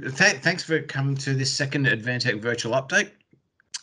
th- thanks for coming to this second Advantech virtual update.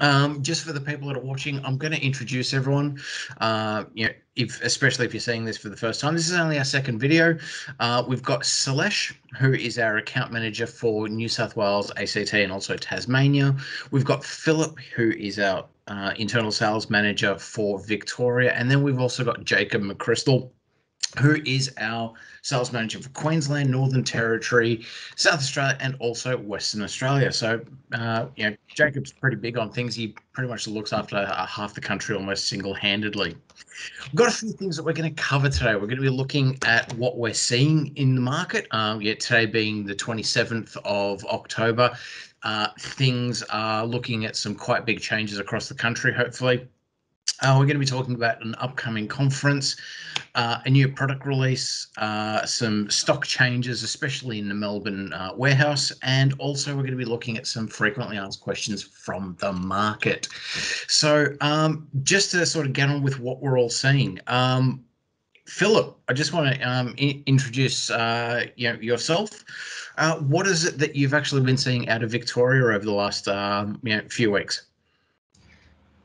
Um, just for the people that are watching, I'm going to introduce everyone. Uh, you know, if especially if you're seeing this for the first time, this is only our second video. Uh, we've got Salesh, who is our account manager for New South Wales, ACT, and also Tasmania. We've got Philip, who is our uh, internal sales manager for Victoria, and then we've also got Jacob McChrystal, who is our sales manager for Queensland, Northern Territory, South Australia, and also Western Australia. So, uh, you know, Jacob's pretty big on things. He pretty much looks after uh, half the country almost single-handedly. We've got a few things that we're going to cover today. We're going to be looking at what we're seeing in the market. Um, yeah, today being the 27th of October, uh, things are looking at some quite big changes across the country, hopefully. Uh, we're going to be talking about an upcoming conference, uh, a new product release, uh, some stock changes, especially in the Melbourne uh, warehouse, and also we're going to be looking at some frequently asked questions from the market. So, um, just to sort of get on with what we're all seeing, um, Philip, I just want to um, introduce uh, you know, yourself. Uh, what is it that you've actually been seeing out of Victoria over the last um, you know, few weeks?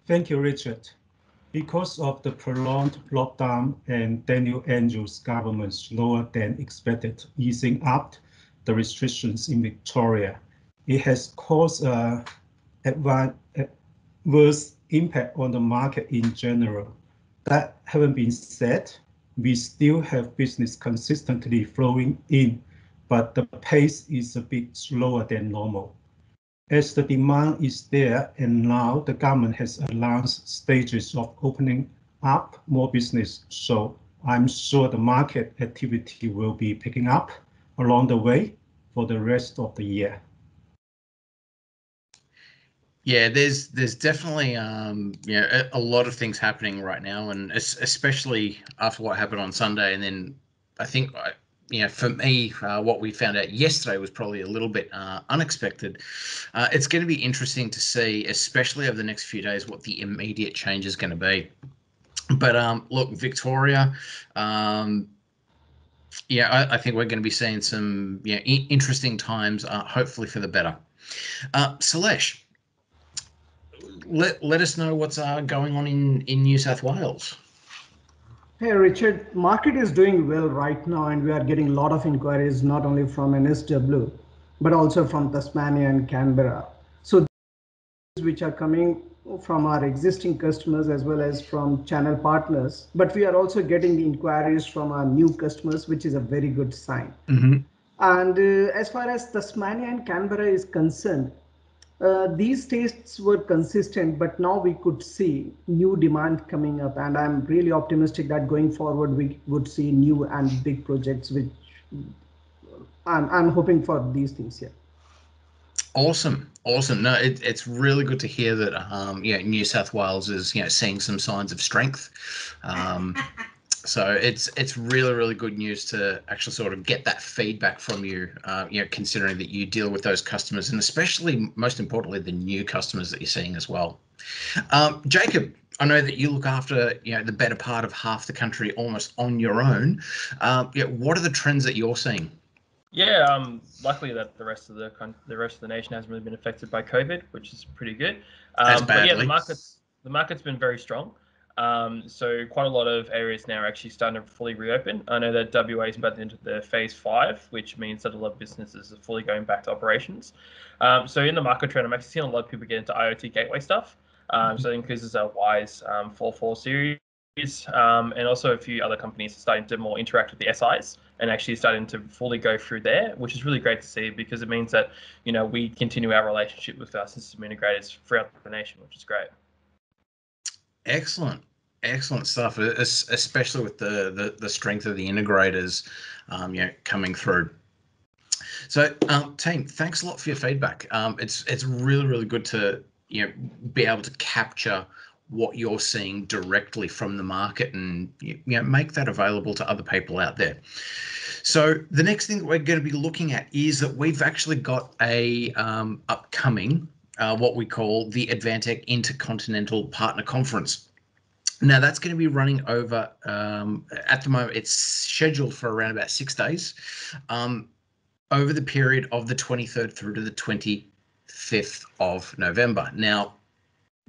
Thank you, Richard. Because of the prolonged lockdown and Daniel Andrews' government's slower than expected easing up the restrictions in Victoria, it has caused a adverse impact on the market in general. That having been said, we still have business consistently flowing in, but the pace is a bit slower than normal as the demand is there and now the government has announced stages of opening up more business. So I'm sure the market activity will be picking up along the way for the rest of the year. Yeah, there's there's definitely um, you know, a, a, lot of things happening right now, and especially after what happened on Sunday, and then I think you know, for me, uh, what we found out yesterday was probably a little bit uh, unexpected. Uh, it's going to be interesting to see, especially over the next few days, what the immediate change is going to be. But um, look, Victoria, um, yeah, I, I, think we're going to be seeing some yeah interesting times, uh, hopefully for the better. Uh, let let us know what's uh, going on in in New South Wales. Hey, Richard, market is doing well right now, and we are getting a lot of inquiries, not only from NSW, but also from Tasmania and Canberra. So which are coming from our existing customers as well as from channel partners, but we are also getting the inquiries from our new customers, which is a very good sign. Mm-hmm. And uh, as far as Tasmania and Canberra is concerned, uh, these tastes were consistent, but now we could see new demand coming up, and I'm really optimistic that going forward we would see new and big projects. Which I'm I'm hoping for these things here. Awesome, awesome. No, it, it's really good to hear that. Um, yeah, New South Wales is you know seeing some signs of strength. Um, so it's it's really really good news to actually sort of get that feedback from you uh, you know considering that you deal with those customers and especially most importantly the new customers that you're seeing as well um, jacob i know that you look after you know the better part of half the country almost on your own um, yeah, what are the trends that you're seeing yeah, um, luckily that the rest of the the rest of the nation hasn't really been affected by COVID, which is pretty good. Um, but yeah, the market's the market's been very strong. Um, so quite a lot of areas now are actually starting to fully reopen. I know that WA is about into the phase five, which means that a lot of businesses are fully going back to operations. Um, so in the market trend, I'm actually seeing a lot of people get into IoT gateway stuff. Um, so that includes our Wise um, 4.4 series. Um, and also a few other companies are starting to more interact with the SIs and actually starting to fully go through there, which is really great to see because it means that you know we continue our relationship with our system integrators throughout the nation, which is great. Excellent. Excellent stuff, especially with the, the, the strength of the integrators, um, you know, coming through. So, um, team, thanks a lot for your feedback. Um, it's it's really really good to you know be able to capture what you're seeing directly from the market and you know make that available to other people out there. So the next thing that we're going to be looking at is that we've actually got a um, upcoming uh, what we call the Advantech Intercontinental Partner Conference. Now that's going to be running over um, at the moment. It's scheduled for around about six days. Um, over the period of the 23rd through to the 25th of November. Now,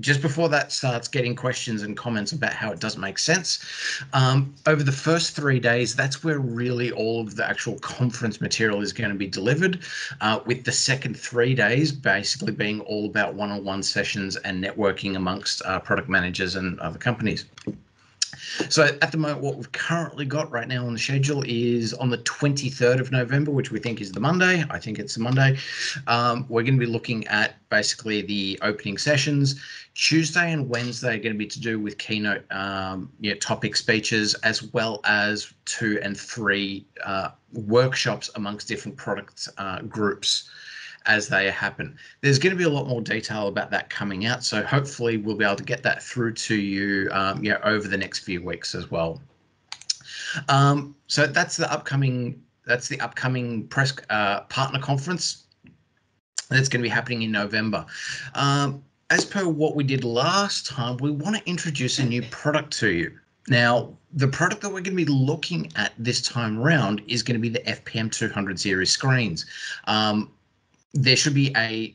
just before that starts getting questions and comments about how it doesn't make sense, um, over the first three days, that's where really all of the actual conference material is going to be delivered, uh, with the second three days basically being all about one-on-one sessions and networking amongst uh, product managers and other companies. So at the moment, what we've currently got right now on the schedule is on the 23rd of November, which we think is the Monday. I think it's the Monday. Um, we're going to be looking at basically the opening sessions. Tuesday and Wednesday are going to be to do with keynote um, yeah, topic speeches, as well as two and three uh, workshops amongst different product uh, groups as they happen. There's going to be a lot more detail about that coming out, so hopefully we'll be able to get that through to you, um, you know, over the next few weeks as well. Um, so that's the upcoming that's the upcoming press uh, partner conference that's going to be happening in November. Um, as per what we did last time, we want to introduce a new product to you. Now, the product that we're going to be looking at this time round is going to be the FPM 200 series screens. Um, there should be a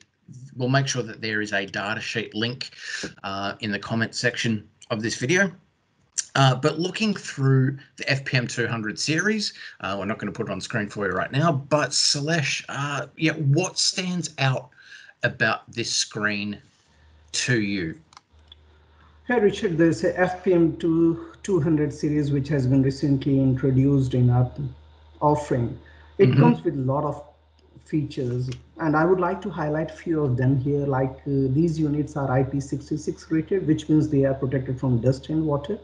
we'll make sure that there is a data sheet link uh, in the comment section of this video. Uh, but looking through the FPM 200 series, uh, we're not going to put it on screen for you right now, but Salesh, uh, yeah, what stands out about this screen to you? Hey, Richard, there's a FPM 200 series which has been recently introduced in our offering. It mm -hmm. comes with a lot of features and I would like to highlight a few of them here like uh, these units are IP66 rated which means they are protected from dust and water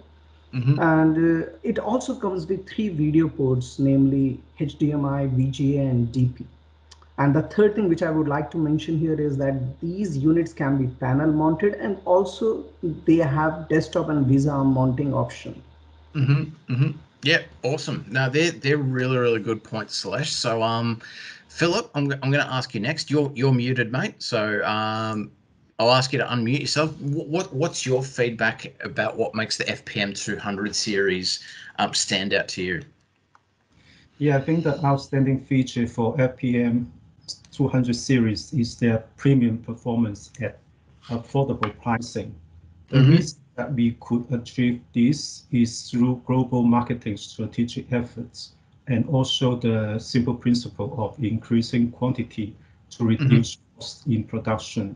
mm -hmm. and uh, it also comes with three video ports namely HDMI, VGA and DP and the third thing which I would like to mention here is that these units can be panel mounted and also they have desktop and VESA mounting option. Mm -hmm, mm -hmm. Yeah, awesome. Now they're they're really really good points, Salesh. So um, Philip, I'm, I'm going to ask you next. You're you're muted, mate. So um, I'll ask you to unmute yourself. What, what's your feedback about what makes the FPM 200 series um, stand out to you? Yeah, I think the outstanding feature for FPM 200 series is their premium performance at affordable pricing. The mm -hmm. reason that we could achieve this is through global marketing strategic efforts and also the simple principle of increasing quantity to mm-hmm. reduce mm -hmm. cost in production.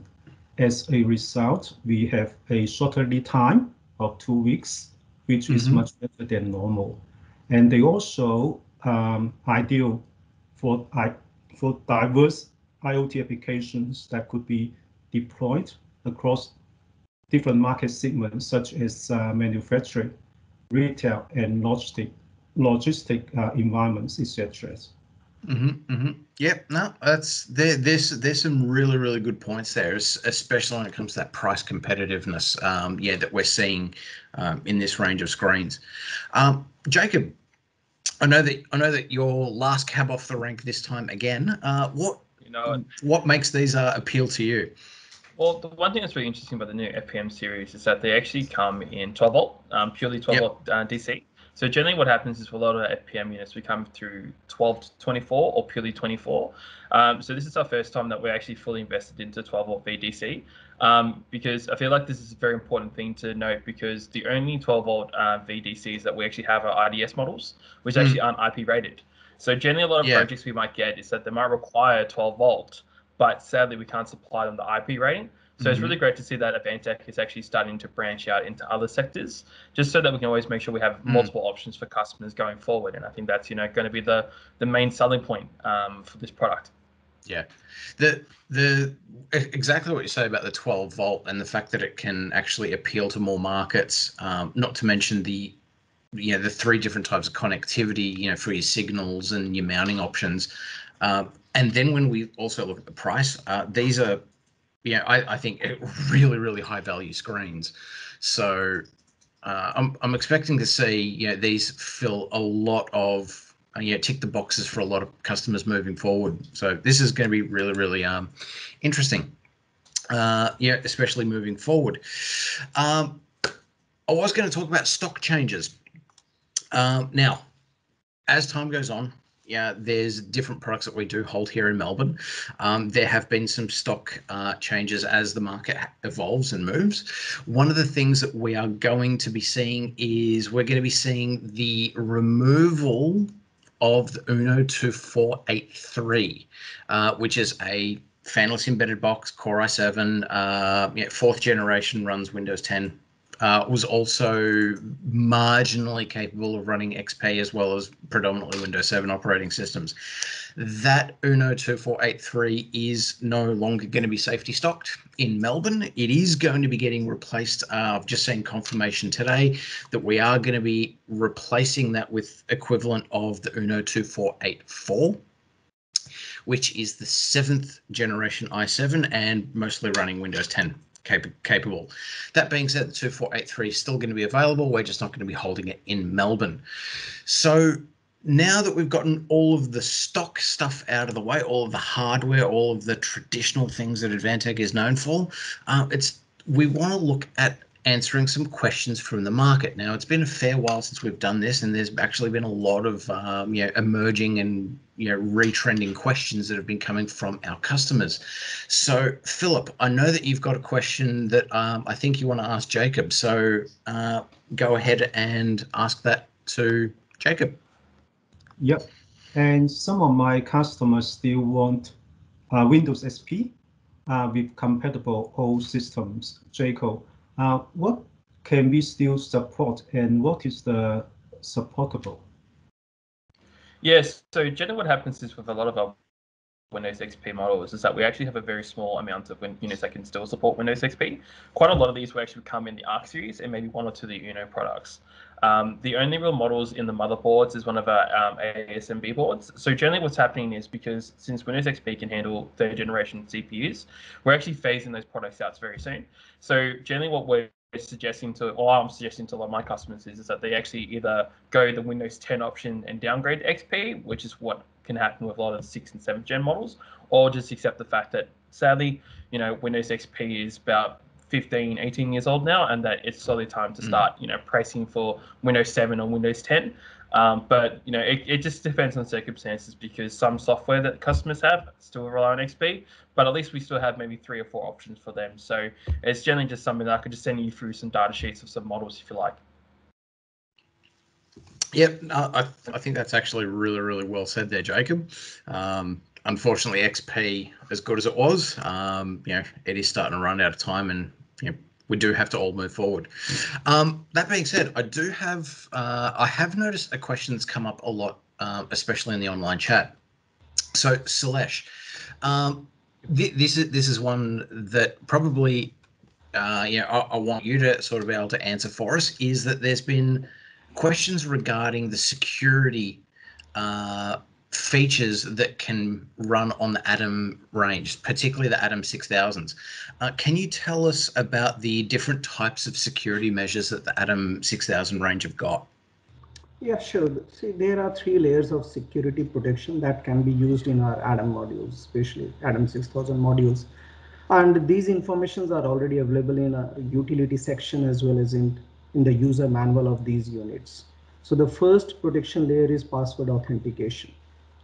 As a result, we have a shorter lead time of two weeks, which mm -hmm. is mm-hmm. much better than normal. And they also um, ideal for, for diverse IoT applications that could be deployed across different market segments, such as uh, manufacturing, retail, and logistics logistic uh, environments, etc. Mm-hmm, mm-hmm. Yep. No, that's there. There's there's some really really good points there, especially when it comes to that price competitiveness. Um, yeah, that we're seeing um, in this range of screens. Um, Jacob, I know that I know that your last cab off the rank this time again. Uh, what you know what makes these uh, appeal to you? Well, the one thing that's really interesting about the new FPM series is that they actually come in 12 volt, um, purely 12 yep. volt uh, DC. So generally what happens is for a lot of FPM units, we come through 12 to 24 or purely 24. Um, so this is our first time that we're actually fully invested into 12 volt VDC um, because I feel like this is a very important thing to note because the only 12 volt uh, VDCs that we actually have are IDS models, which mm. actually aren't IP rated. So generally a lot of yeah. projects we might get is that they might require 12 volt, but sadly we can't supply them the IP rating. So mm-hmm. it's really great to see that Advantech is actually starting to branch out into other sectors, just so that we can always make sure we have mm. multiple options for customers going forward. And I think that's you know going to be the the main selling point um, for this product. Yeah, the the exactly what you say about the 12 volt and the fact that it can actually appeal to more markets. Um, not to mention the you know the three different types of connectivity you know for your signals and your mounting options. Uh, and then when we also look at the price, uh, these are yeah, I, I think really, really high value screens. So uh, I'm, I'm expecting to see, you know, these fill a lot of, uh, yeah, tick the boxes for a lot of customers moving forward. So this is going to be really, really um, interesting. Uh, yeah, especially moving forward. Um, I was going to talk about stock changes. Um, now, as time goes on, yeah, there's different products that we do hold here in Melbourne. Um, there have been some stock uh, changes as the market evolves and moves. One of the things that we are going to be seeing is we're going to be seeing the removal of the Uno 2483, uh, which is a fanless embedded box, Core i7, uh, yeah, fourth generation, runs Windows 10 uh, was also marginally capable of running XP as well as predominantly Windows 7 operating systems. That Uno 2483 is no longer going to be safety stocked in Melbourne. It is going to be getting replaced. Uh, I've just seen confirmation today that we are going to be replacing that with equivalent of the Uno 2484 which is the seventh generation i7 and mostly running Windows 10 cap- capable. That being said, the 2483 is still going to be available. We're just not going to be holding it in Melbourne. So now that we've gotten all of the stock stuff out of the way, all of the hardware, all of the traditional things that Advantech is known for, uh, it's we want to look at answering some questions from the market. Now, it's been a fair while since we've done this, and there's actually been a lot of um, you know emerging and you know retrending questions that have been coming from our customers. So, Philip, I know that you've got a question that um, I think you want to ask Jacob. So, uh, go ahead and ask that to Jacob. Yep, and some of my customers still want uh, Windows XP uh, with compatible old systems. Jacob, uh, what can we still support and what is the supportable? Yes, so generally what happens is with a lot of our Windows XP models is that we actually have a very small amount of units that can still support Windows XP. Quite a lot of these will actually come in the ARK series and maybe one or two of the Uno products. Um, the only real models in the motherboards is one of our um, ASMB boards. So generally what's happening is because since Windows XP can handle third generation CPUs, we're actually phasing those products out very soon. So generally what we're suggesting to, or I'm suggesting to a lot of my customers is, is that they actually either go the Windows 10 option and downgrade XP, which is what can happen with a lot of the sixth and seventh gen models, or just accept the fact that sadly, you know, Windows XP is about 15, 18 years old now, and that it's slowly time to hmm. start, mm. you know, pricing for Windows 7 or Windows 10. Um, but you know, it, it just depends on circumstances because some software that customers have still rely on XP, but at least we still have maybe three or four options for them. So it's generally just something that I could just send you through some data sheets of some models if you like. Yep, no, I, I think that's actually really, really well said there, Jacob. Um, unfortunately, XP, as good as it was, um, you know, it is starting to run out of time, and know, we do have to all move forward. Um, that being said, I do have uh, I have noticed a question that's come up a lot, uh, especially in the online chat. So Salesh, um, th- this is this is one that probably uh, know I, I want you to sort of be able to answer for us. Is that there's been questions regarding the security uh, features that can run on the ADAM range, particularly the ADAM 6000s. Uh, can you tell us about the different types of security measures that the ADAM 6000 range have got? Yeah, sure. See, there are three layers of security protection that can be used in our ADAM modules, especially ADAM 6000 modules. And these informations are already available in a utility section as well as in, in the user manual of these units. So the first protection layer is password authentication.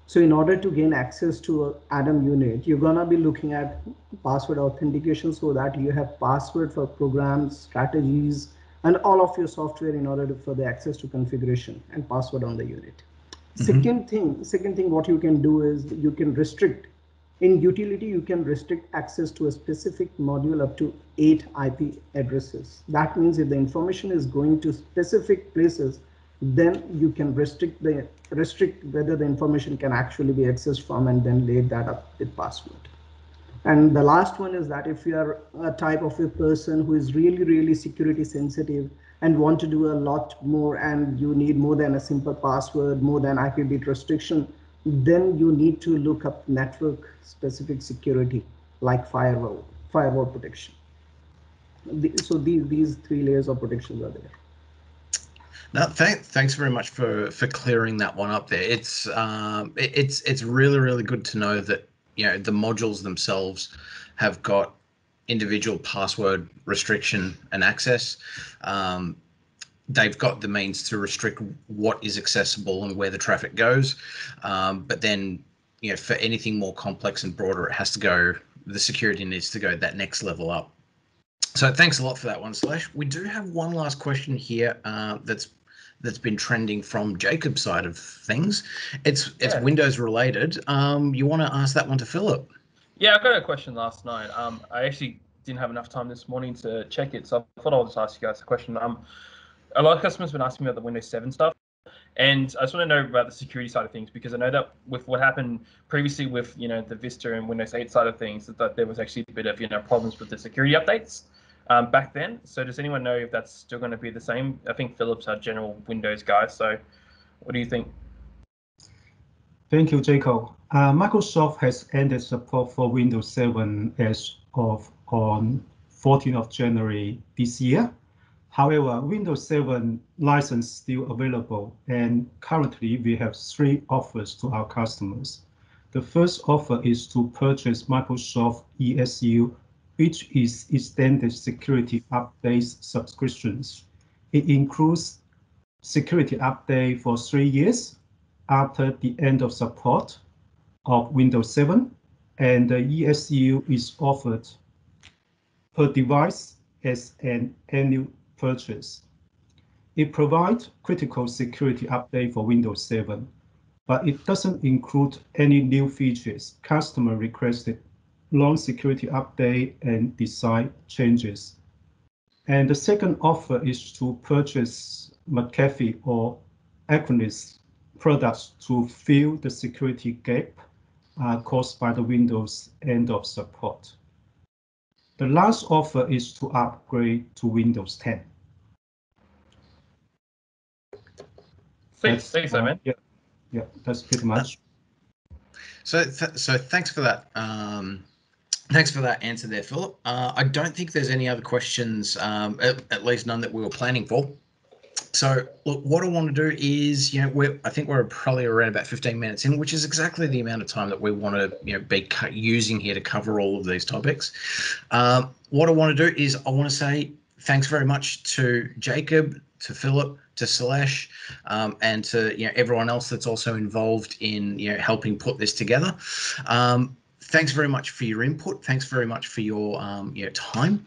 So in order to gain access to ADAM unit, you're gonna be looking at password authentication so that you have password for programs, strategies, and all of your software in order to, for the access to configuration and password on the unit. Mm -hmm. Second thing, second thing, what you can do is you can restrict in utility, you can restrict access to a specific module up to eight IP addresses. That means if the information is going to specific places, then you can restrict the restrict whether the information can actually be accessed from and then lay that up with password. And the last one is that if you are a type of a person who is really, really security sensitive and want to do a lot more and you need more than a simple password, more than IP bit restriction, then you need to look up network specific security like firewall, firewall protection. So these, these three layers of protections are there. No, th- thanks very much for for clearing that one up there. It's um, it, it's it's really really good to know that you know the modules themselves have got individual password restriction and access. Um, they've got the means to restrict what is accessible and where the traffic goes. Um, but then, you know, for anything more complex and broader, it has to go, the security needs to go that next level up. So thanks a lot for that one, Salesh. We do have one last question here uh, that's that's been trending from Jacob's side of things. It's it's yeah. Windows related. Um, you want to ask that one to Philip? Yeah, I got a question last night. Um, I actually didn't have enough time this morning to check it, so I thought I'll just ask you guys a question. Um, a lot of customers have been asking me about the Windows 7 stuff. And I just want to know about the security side of things because I know that with what happened previously with you know the Vista and Windows 8 side of things, that there was actually a bit of you know problems with the security updates um, back then. So does anyone know if that's still going to be the same? I think Philip's our general Windows guy. So what do you think? Thank you, Jacob. Uh, Microsoft has ended support for Windows 7 as of on 14th of January this year. However, Windows 7 license still available, and currently we have three offers to our customers. The first offer is to purchase Microsoft ESU, which is extended security updates subscriptions. It includes security update for three years after the end of support of Windows 7, and the ESU is offered per device as an annual purchase. It provides critical security update for Windows 7, but it doesn't include any new features customer requested, long security update and design changes. And the second offer is to purchase McAfee or Acronis products to fill the security gap uh, caused by the Windows end of support. The last offer is to upgrade to Windows 10. Thanks, thanks, uh, man. Yeah, yeah, that's pretty much. So, th so thanks for that. Um, thanks for that answer there, Philip. Uh, I don't think there's any other questions, um, at, at, least none that we were planning for. So, look, what I want to do is, you know, I think we're probably around about 15 minutes in, which is exactly the amount of time that we want to, you know, be using here to cover all of these topics. Um, what I want to do is I want to say thanks very much to Jacob, to Philip, to Salesh, um, and to you know everyone else that's also involved in you know helping put this together. Um, thanks very much for your input. Thanks very much for your um, your time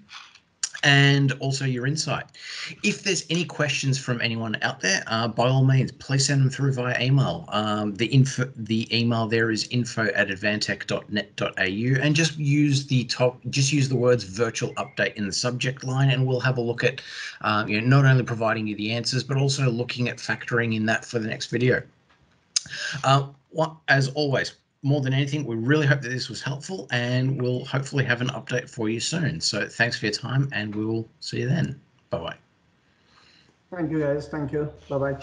and also your insight. If there's any questions from anyone out there, uh, by all means, please send them through via email. Um, the info, the email there is info at advantech.net.au, and just use the top, just use the words virtual update in the subject line, and we'll have a look at, uh, you know, not only providing you the answers, but also looking at factoring in that for the next video. Uh, as always, more than anything, we really hope that this was helpful and we'll hopefully have an update for you soon. So thanks for your time and we will see you then. Bye bye. Thank you guys. Thank you. Bye bye.